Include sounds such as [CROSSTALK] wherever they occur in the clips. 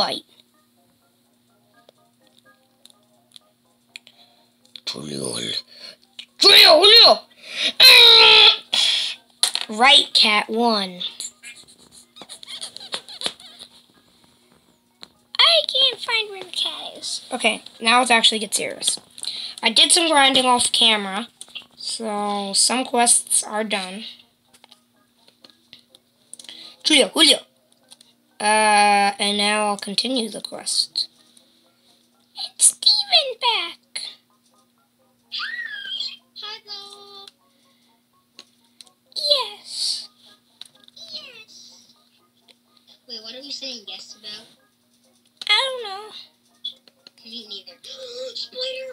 fight. Julio. Julio! Right, cat one. I can't find where the cat is. Okay, now let's actually get serious. I did some grinding off camera, so some quests are done. Julio, Julio. Uh, and now I'll continue the quest. It's Steven back. Hi Hello. Yes. Yes. Wait, what are we saying yes about? I don't know. Me neither. [GASPS] spider,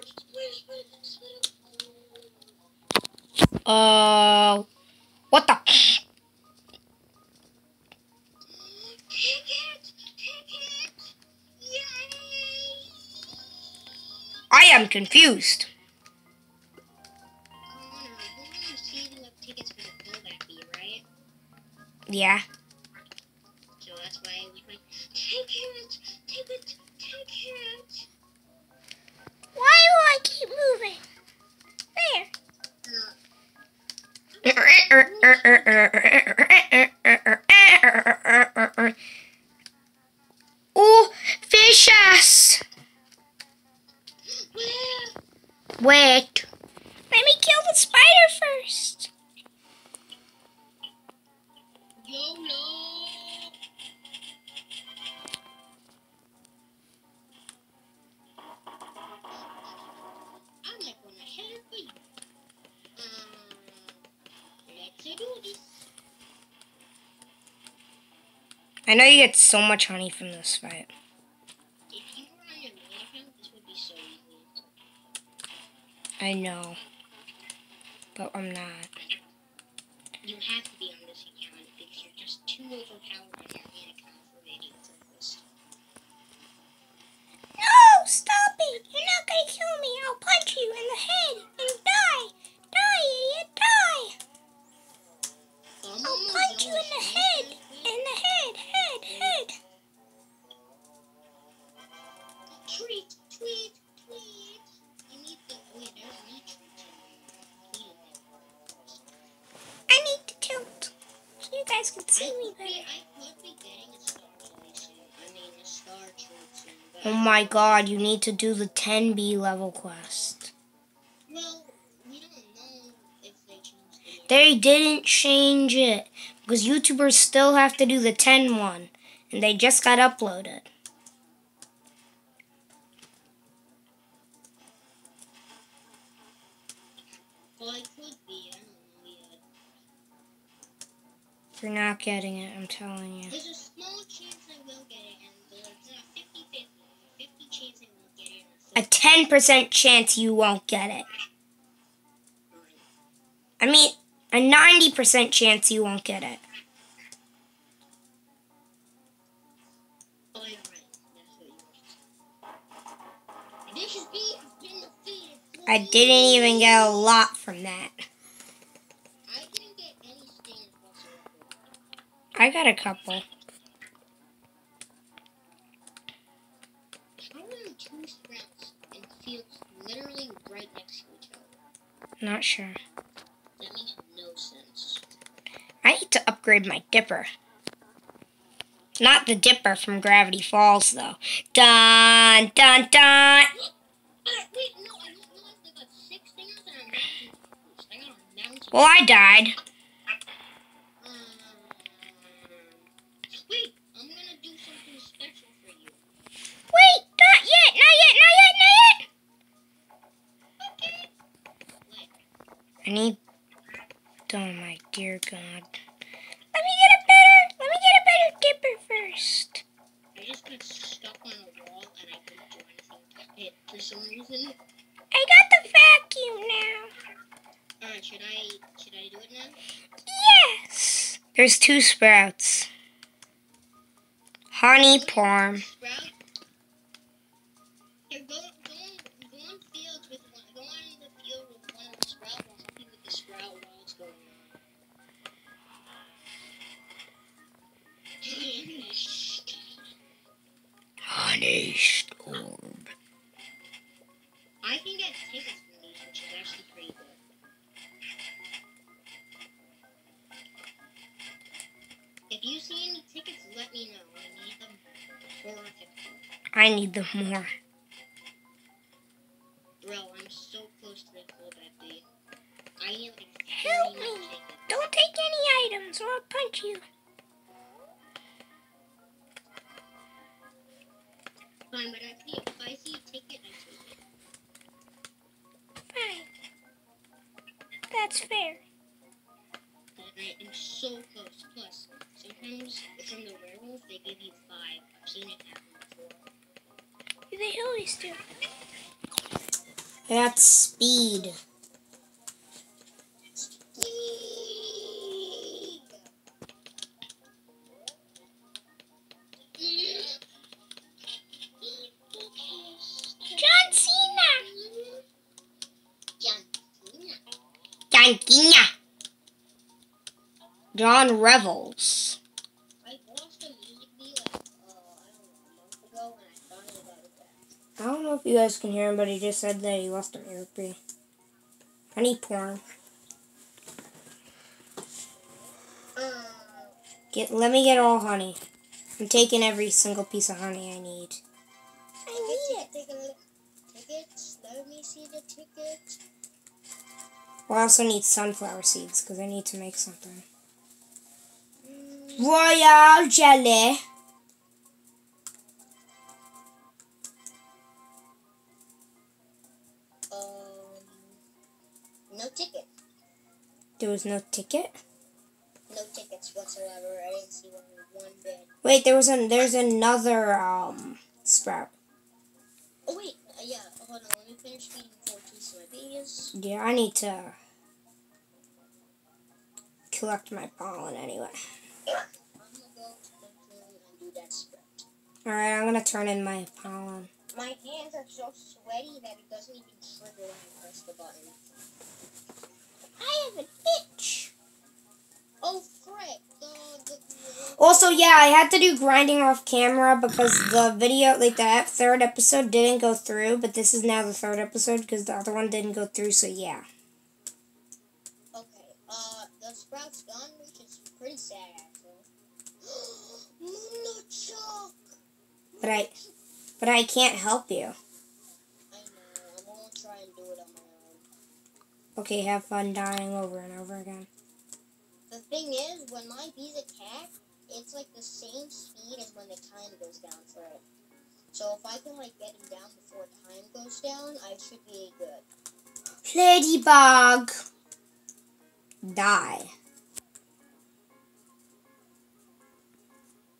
right? Yeah. I know you get so much honey from this fight. I know. But I'm not. You have to be on this account because you're just too overpowered Oh my god, you need to do the 10B level quest. Well, we don't know if they changed. They didn't change it because YouTubers still have to do the 10 one and they just got uploaded. Well, be. You're not getting it, I'm telling you. 10% chance you won't get it. I mean, a 90% chance you won't get it. I didn't even get a lot from that. I got a couple. Not sure. That makes no sense. I need to upgrade my dipper. Not the dipper from Gravity Falls, though. Dun, dun, dun. Well, I no, I just realized I got six things and I'm not confused. I got a mountain. Well, I died. Um, wait, I'm gonna do something special for you. Wait, not yet, not yet, not yet, not yet. Okay. Wait, I need. Oh my dear God. Let me get a better, let me get a better dipper first. I just got stuck on a wall and I couldn't do anything to it for some reason. I got the vacuum now. Alright, should I should I do it now? Yes. There's two sprouts. Honey porn. Orb. I can get tickets for these, which is actually pretty good. If you see any tickets, let me know. I need them. I need them more. That's speed. John Cena. Cantina. John Revels. You guys can hear him, but he just said that he lost an earpiece. I need porn. Get, let me get all honey. I'm taking every single piece of honey I need. I need it. Take a look. Tickets. Let me see the tickets. Well, I also need sunflower seeds because I need to make something. Mm, Royal jelly. No ticket. There was no ticket. No tickets whatsoever. I didn't see one one bit. Wait, there was an there's another um sprout. Oh wait, uh, yeah. Hold on. Let me finish feeding four keys to my babies. Yeah, I need to collect my pollen anyway. I'm gonna go to the room and do that script. All right, I'm gonna turn in my pollen. My hands are so sweaty that it doesn't even trigger when I press the button. I have an itch. Oh frick! Also, yeah, I had to do grinding off camera because the video, like the third episode, didn't go through. But this is now the third episode because the other one didn't go through. So yeah. okay. Uh, the sprout's done, which is pretty sad actually. [GASPS] But I, but I can't help you. Okay, have fun dying over and over again. The thing is, when my bees attack, it's like the same speed as when the time goes down for it. So if I can like get him down before time goes down, I should be good. Ladybug. Die.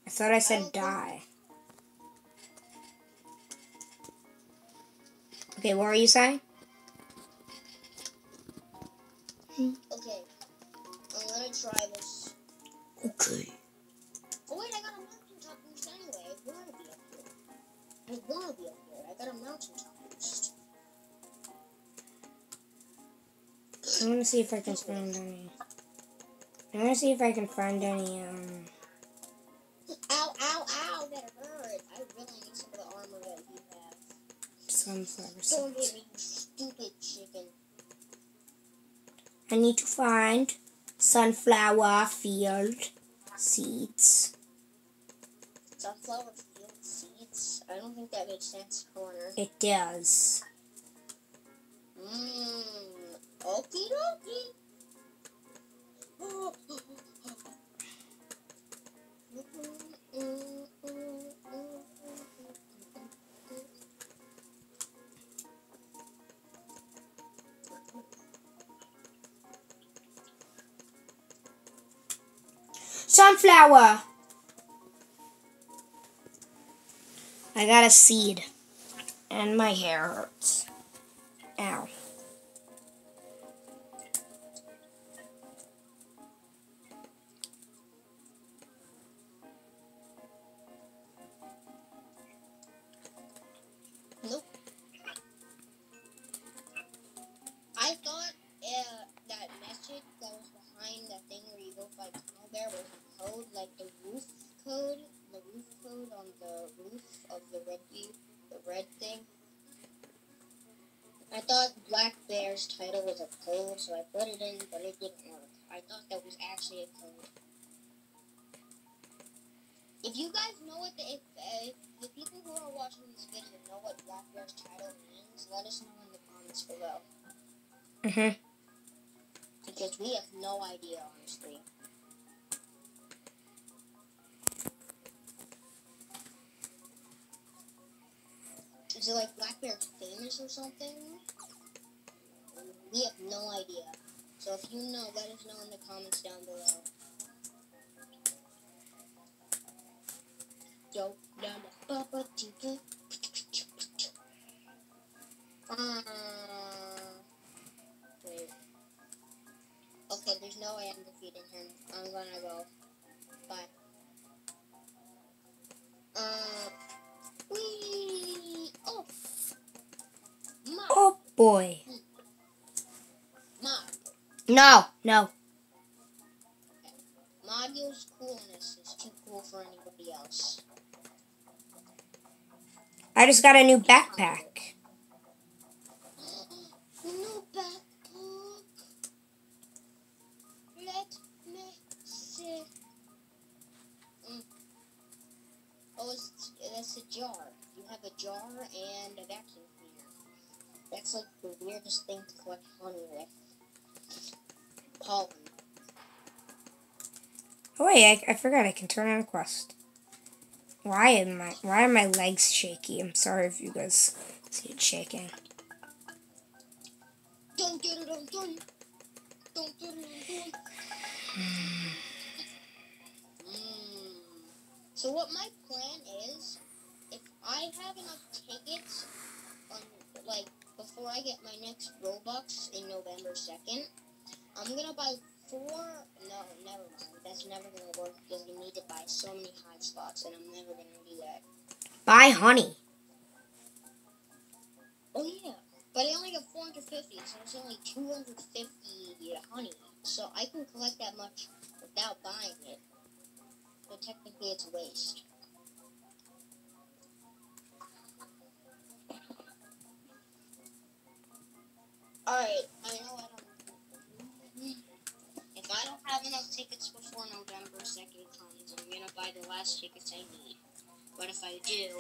I thought I said die. Okay, what are you saying? See if I can find any. I'm gonna see if I can find any, um. Ow, ow, ow! That hurt. I really need some of the armor that you have. sunflower Don't seeds. hit me, you stupid chicken. I need to find sunflower field seeds. Sunflower field seeds. I don't think that makes sense, corner. It does. Sunflower! I got a seed. And my hair hurts. Ow. Like the roof code, the roof code on the roof of the red the red thing. I thought Black Bear's title was a code, so I put it in, but it didn't work. I thought that was actually a code. If you guys know what the if, uh, if the people who are watching this video know what Black Bear's title means, let us know in the comments below. Mhm. Because we have no idea, honestly. Is it like Black Bear's famous or something? We have no idea. So if you know, let us know in the comments down below. Yo, da, da, ba, ba. Uh, wait. Okay, there's no way I'm defeating him. I'm gonna go. Bye. Boy. mom. No, no. Mario's coolness is too cool for anybody else. I just got a new backpack. Pollen. Oh wait, I, I forgot I can turn on a quest. Why am I why are my legs shaky? I'm sorry if you guys see it shaking. [SIGHS] So what my plan is, if I have enough tickets, on like before I get my next Robux in November second, I'm gonna buy four. No, never mind. That's never gonna work because you need to buy so many high spots, and I'm never gonna do that. Buy honey. Oh yeah, but I only got 450, so it's only 250 honey. So I can collect that much without buying it. So technically, it's a waste. Alright, I know I don't. If I don't have enough tickets before November 2nd comes, I'm gonna buy the last tickets I need. But if I do,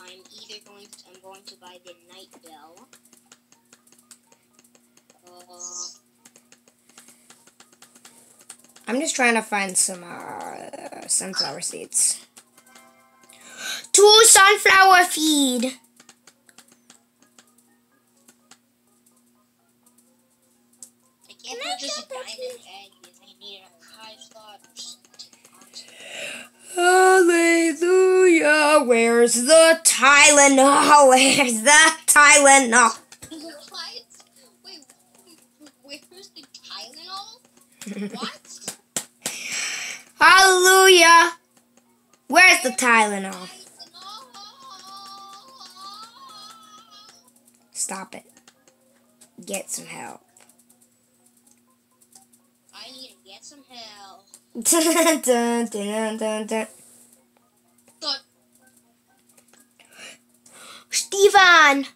I'm either going to, I'm going to buy the Night Bell. Uh, I'm just trying to find some uh, sunflower seeds. [GASPS] Two sunflower feed. Where's the Tylenol? Where's the Tylenol? what? Wait, where's the Tylenol? what? Hallelujah. Where's the Tylenol? Tylenol? Stop it. Get some help. I need to get some help. dun, dun, dun, dun, dun. Steven,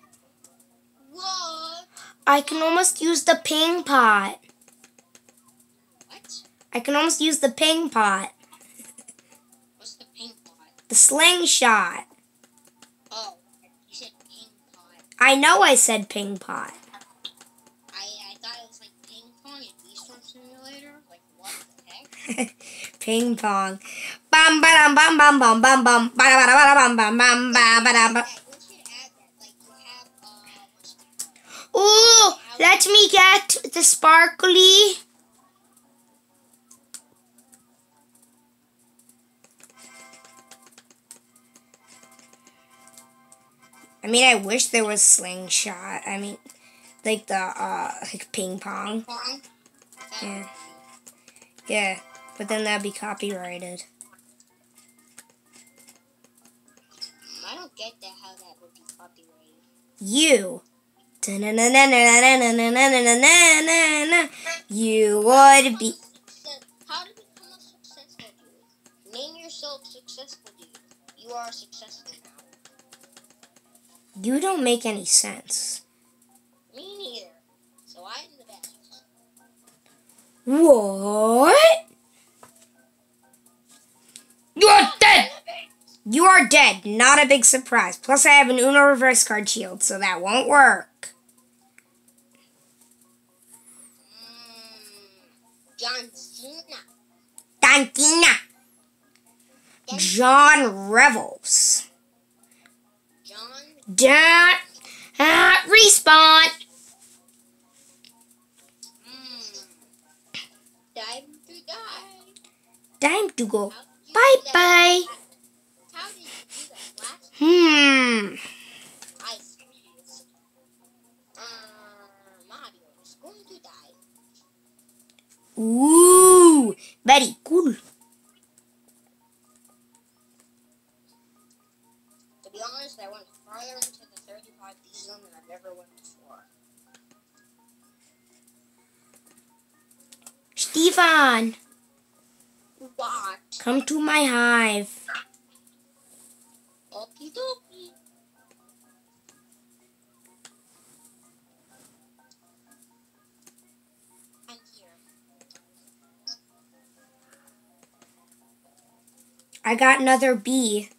What? I can almost use the ping pot. What? I can almost use the ping pot. What's the ping pot? The slingshot. Oh, you said ping pot. I know I said ping pot. I, I thought it was like ping pong and Eastern Simulator. Like, what the heck? [LAUGHS] ping pong. Ba, dum, bum bum bum bum bum ba da ba da ba da bum bum bum ba, ba, da, ba. Ooh, let me get the sparkly. I mean, I wish there was slingshot. I mean, like the uh, like ping pong. pong? Yeah. Yeah, but then that'd be copyrighted. I don't get that, how that would be copyrighted. You. You would be. How become successful. Name yourself successful dude. You are successful now. You don't make any sense. Me neither. So I'm the best. What? You're dead! You are dead. Not a big surprise. Plus, I have an Uno reverse card shield, so that won't work. Mm, John Cena. John Revels. John. Dad. Ah, respawn. Mm, time to die. Time to go. How did you Bye bye. How did you do that last Hmm. Come to my hive. Okie dokie. I got another bee.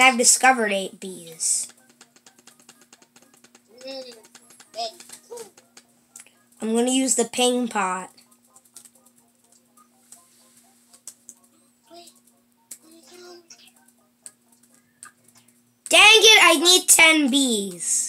And I've discovered eight bees. I'm gonna use the ping pot. Dang it, I need 10 bees.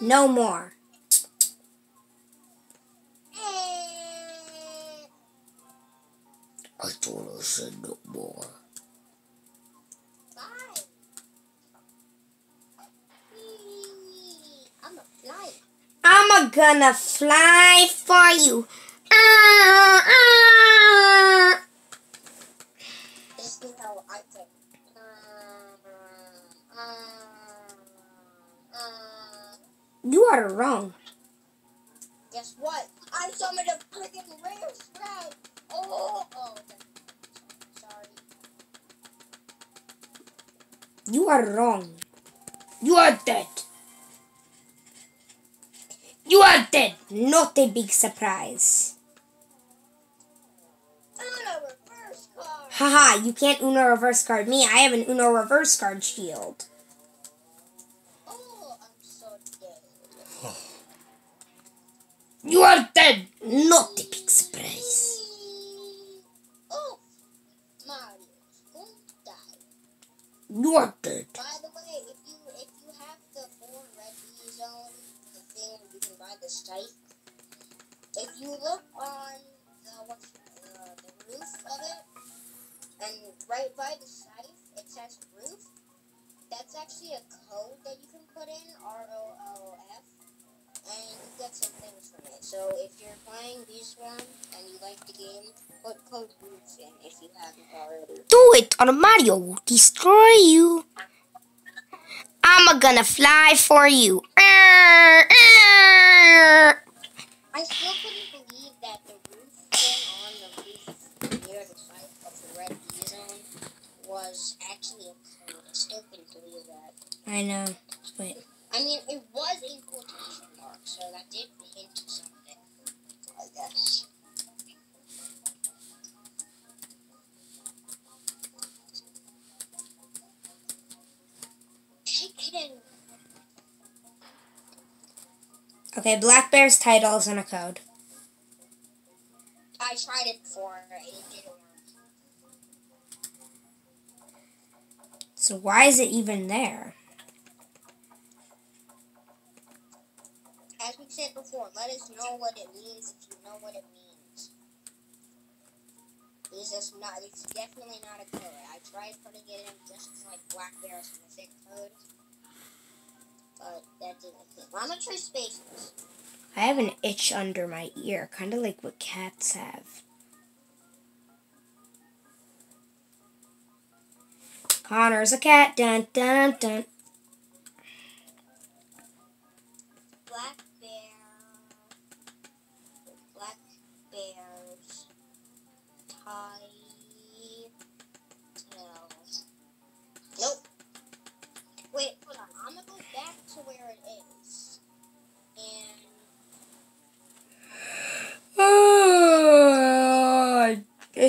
No more. I thought I said no more. Bye. I'm a fly. I'm gonna fly for you. You are wrong. You are dead. You are dead. Not a big surprise. Haha, you can't Uno reverse card me. I have an Uno reverse card shield. Oh, I'm so dead. You are dead. Not a big surprise. You are. By the way, if you if you have the four bee zone, the thing you can buy the scythe, if you look on the what's uh, the roof of it, and right by the scythe it says roof. That's actually a code that you can put in R O L F, get some things from it. So if you're playing this one and you like the game, put code roof in if you haven't already. Do it on Mario will destroy you. I'm gonna fly for you. I still couldn't believe that the roof thing on the roof near the site of the red bee zone was actually a code. I still couldn't believe that. I know. Wait. I mean, it was in quotation so that did hint to something, I guess. Chicken. Okay, Black Bear's title is in a code. I tried it before. It didn't work. So why is it even there? we said before, let us know what it means if you know what it means. It's just not. It's definitely not a code. I tried putting it in just like black bears mythic code, but that didn't hit. I'm gonna try spaces. I have an itch under my ear, kind of like what cats have. Connor's a cat. Dun dun dun.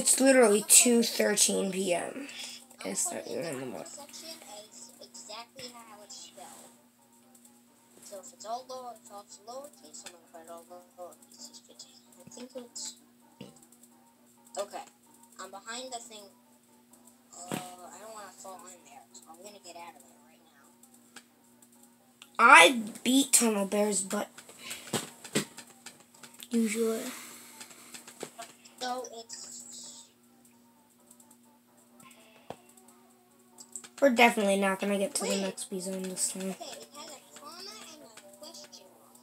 It's literally 2.13 p.m. It's not putting even in the morning. exactly how it's spelled. So if it's all lower, if it's lowercase, I'm gonna put all lowercase. It's 15. I think it's okay. I'm behind the thing. Uh, I don't want to fall in there, so I'm gonna get out of there right now. I beat Tunnel Bears, but usually. So it's We're definitely not gonna get to the next bee zone this time. okay. It has a comma and a question mark.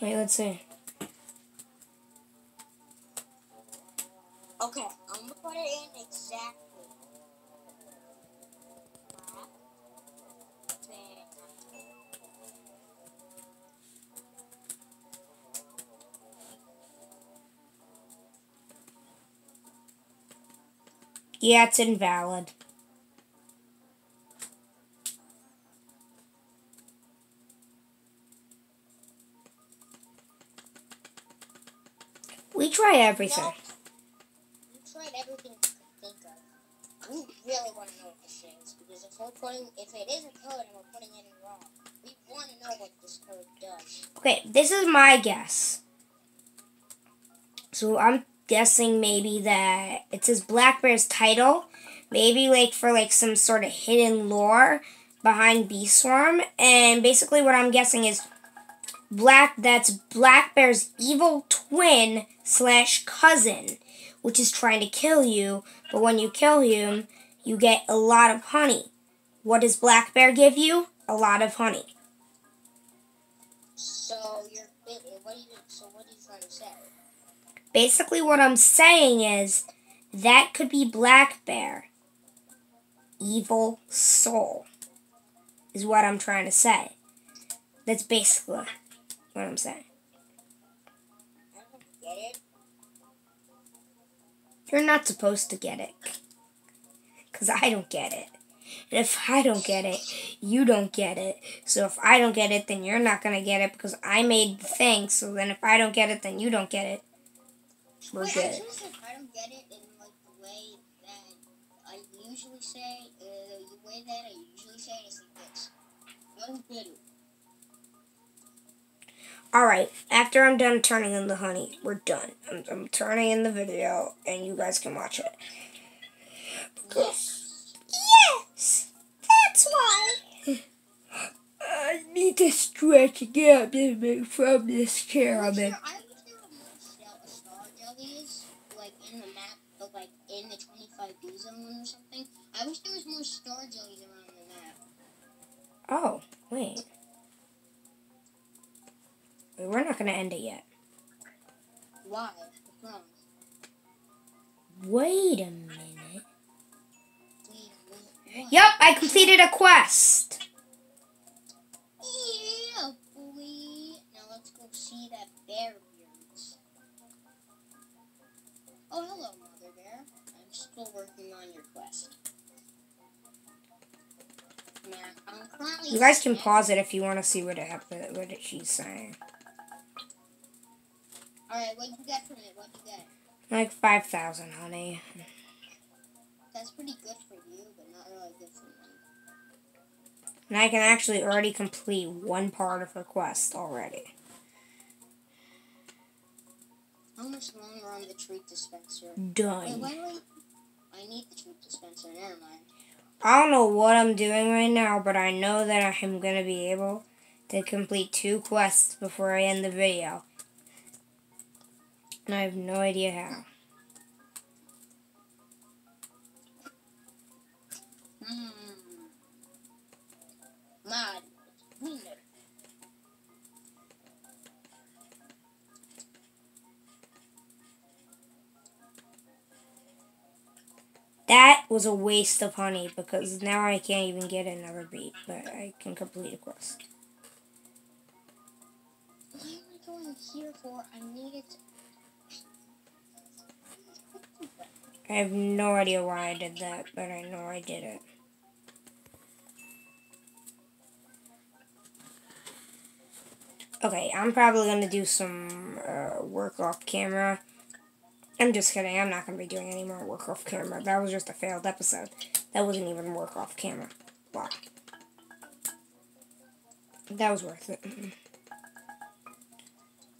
Wait, let's see. Yeah, it's invalid. We try everything. No. We tried everything we could think of. We really want to know what this is because if we're putting, if it is a code and we're putting it in wrong, we want to know what this code does. Okay, this is my guess. So I'm guessing maybe that it says Black Bear's title, maybe like for like some sort of hidden lore behind Bee Swarm, and basically what I'm guessing is Black that's Black Bear's evil twin slash cousin, which is trying to kill you, but when you kill him, you get a lot of honey. What does Black Bear give you? A lot of honey. So you're, what are you, so what are you trying to say? Basically, what I'm saying is that could be Black Bear. Evil soul is what I'm trying to say. That's basically what I'm saying. You're not supposed to get it. Because I don't get it. And if I don't get it, you don't get it. So if I don't get it, then you're not going to get it because I made the thing. So then if I don't get it, then you don't get it. We're Wait, I good. I don't get it in like the way that I usually say. Uh, the way that I usually say it is like this. Alright, after I'm done turning in the honey, we're done. I'm, I'm turning in the video and you guys can watch it. Yes. Yes! That's why! [LAUGHS] I need to stretch again from this chair in the 25B zone or something. I wish there was more star jellies around the map. Oh, wait. Wait, We're not going to end it yet. Why? What's wrong? Wait a minute. Wait a minute. Yep, I completed a quest. Yeah, boy. Now let's go see that bear. Oh, hello, Still working on your quest. Man, I'm currently. You guys can pause it if you want to see what it happened, what she's saying. Alright, what'd you get from it? What'd you get? Like 5,000, honey. That's pretty good for you, but not really good for me. And I can actually already complete one part of her quest already. How much longer on the treat dispenser? Wait, Done. do I? Need the dispenser. Never mind. I don't know what I'm doing right now, but I know that I am going to be able to complete two quests before I end the video. And I have no idea how. Hmm. Mad. Winner. That was a waste of honey because now I can't even get another beet, but I can complete a quest. Why am I going here for? I. I have no idea why I did that, but I know I did it. Okay, I'm probably going to do some uh, work off camera. I'm just kidding. I'm not going to be doing any more work off camera. That was just a failed episode. That wasn't even work off camera. Wow. That was worth it. Mm-hmm.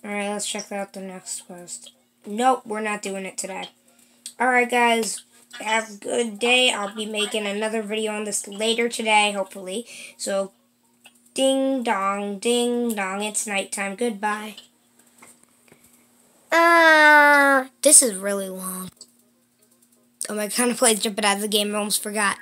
Alright, let's check out the next post. Nope, we're not doing it today. Alright, guys. Have a good day. I'll be making another video on this later today, hopefully. So, ding dong, ding dong. It's nighttime. Goodbye. Uh, this is really long. Oh my god, I played jumping out of the game. I almost forgot.